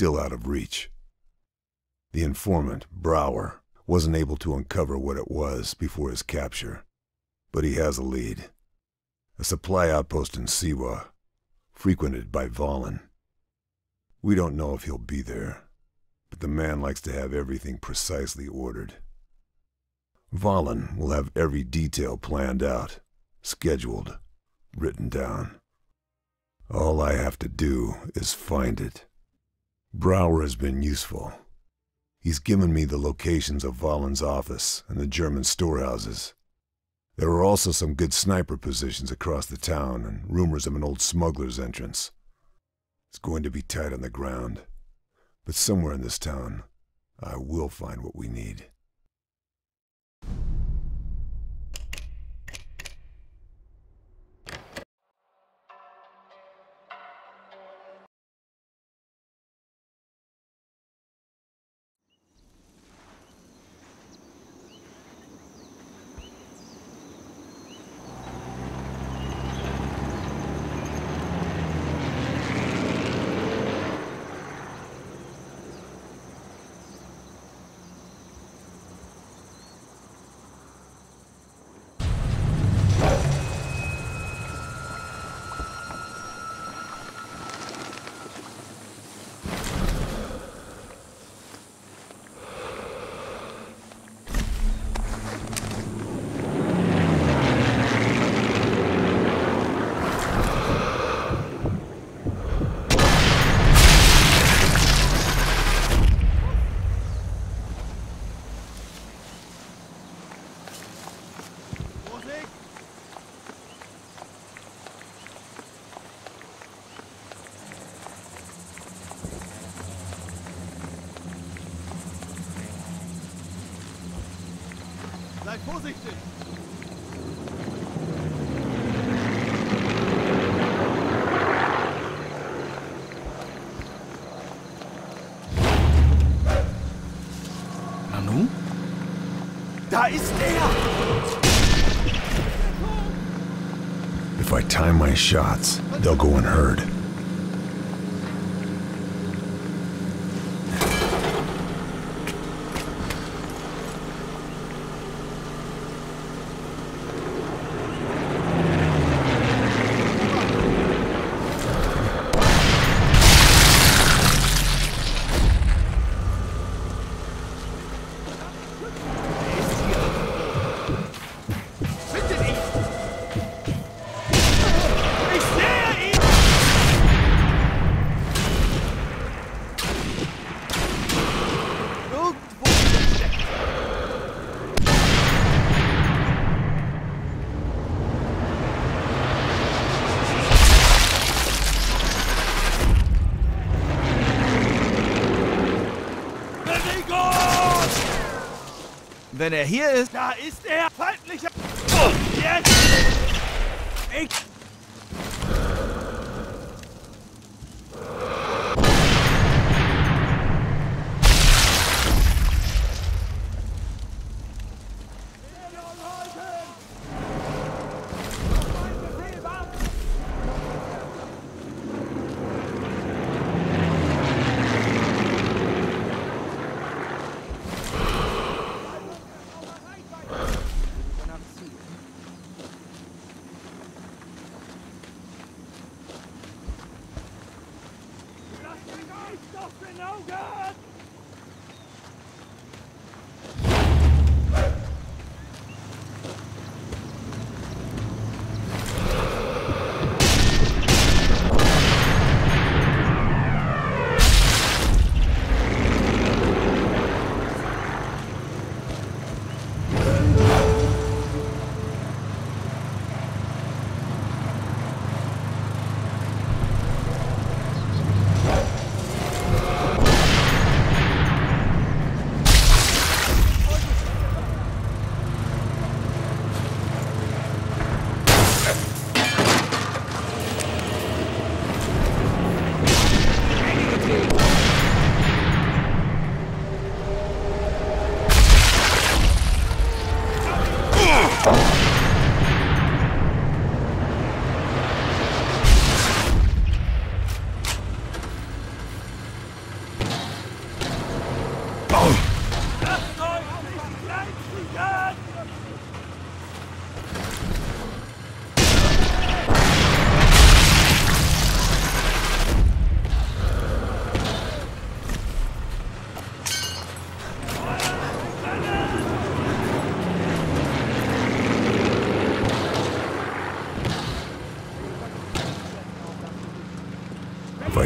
still out of reach. The informant, Brower, wasn't able to uncover what it was before his capture, but he has a lead. A supply outpost in Siwa, frequented by Vahlen. We don't know if he'll be there, but the man likes to have everything precisely ordered. Vahlen will have every detail planned out, scheduled, written down. All I have to do is find it. Brower has been useful. He's given me the locations of Vahlen's office and the German storehouses. There are also some good sniper positions across the town and rumors of an old smuggler's entrance. It's going to be tight on the ground, but somewhere in this town, I will find what we need. Vorsichtig! Nanu? Da ist er! If I time my shots, they'll go unheard. Wenn er hier ist, Da ist er! Feindlicher! Oh, jetzt! Ich...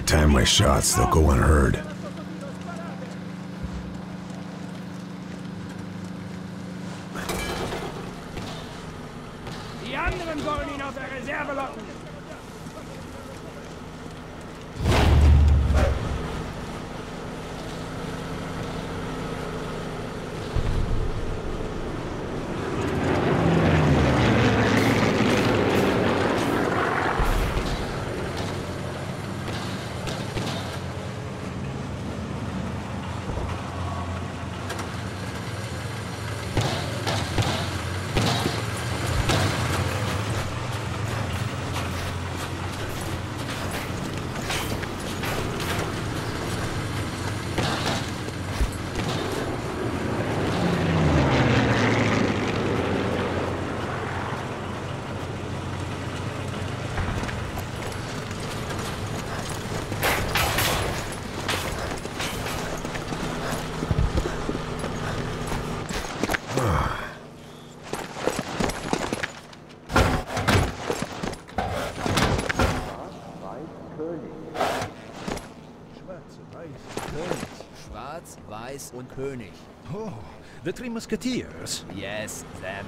timeless shots, they'll go unheard. Schwarz, Weiß und König. Oh, the Three Musketeers. Yes, them.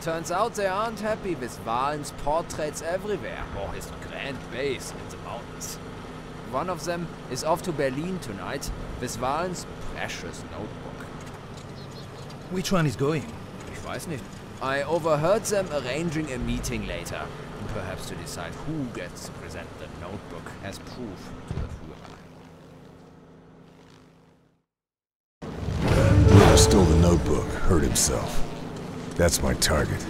Turns out they aren't happy with Vahlen's portraits everywhere, or his grand base in the mountains. One of them is off to Berlin tonight with Vahlen's precious notebook. Which one is going? Ich weiß nicht. I overheard them arranging a meeting later, perhaps to decide who gets to present the notebook as proof to the Führer. Stole the notebook hurt himself. That's my target.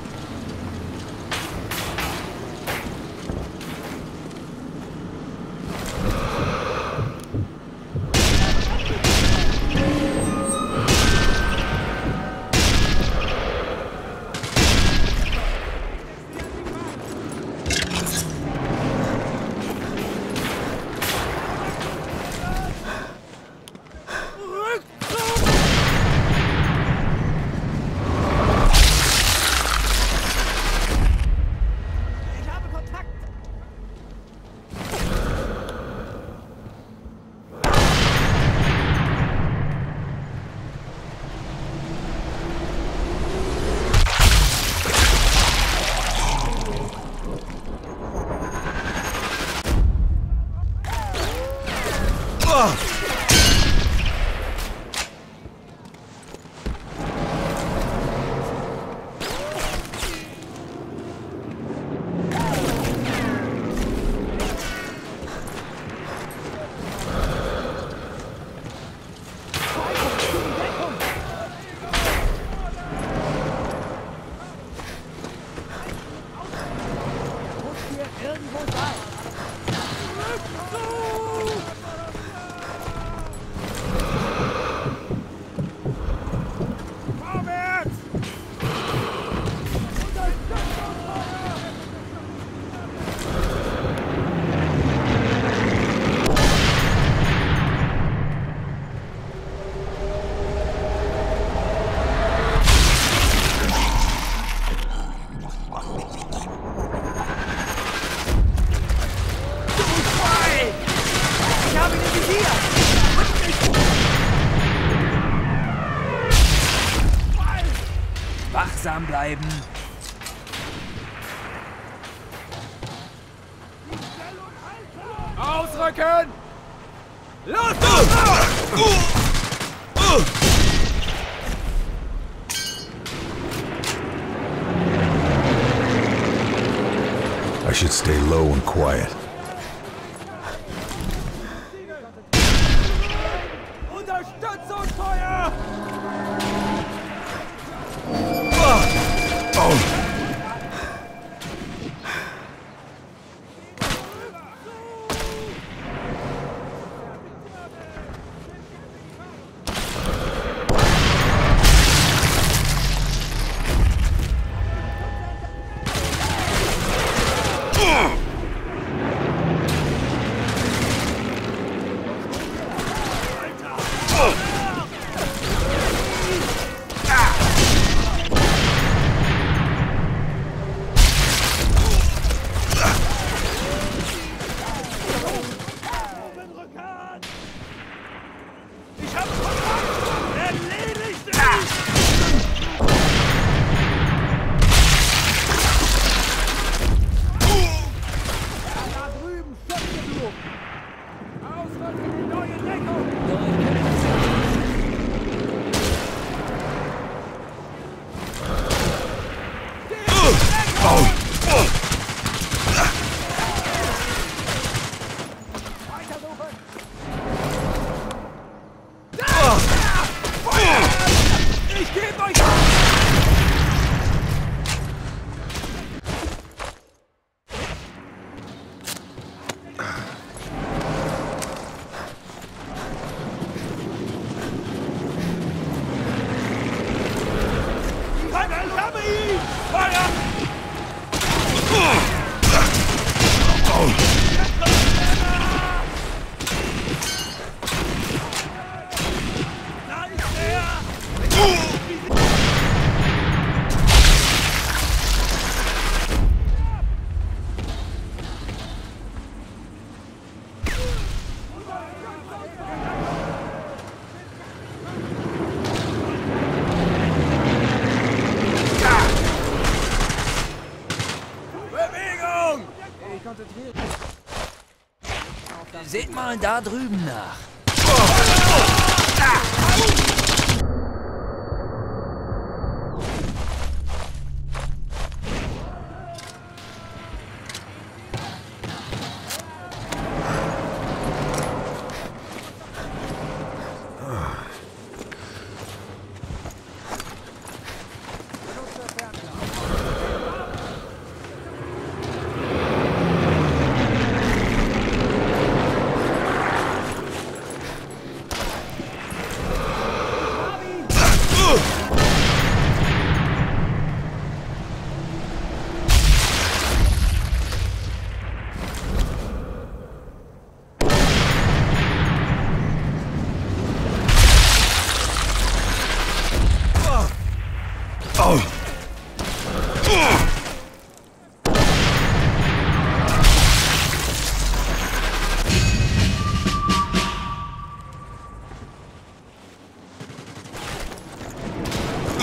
Bleiben. Ausrücken! Los! I should stay low and quiet. Seht mal da drüben nach. I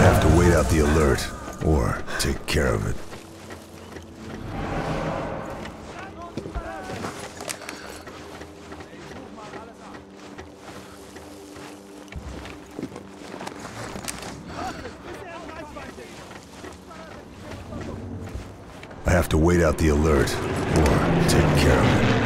have to wait out the alert, or take care of it. Have to wait out the alert, or take care of it.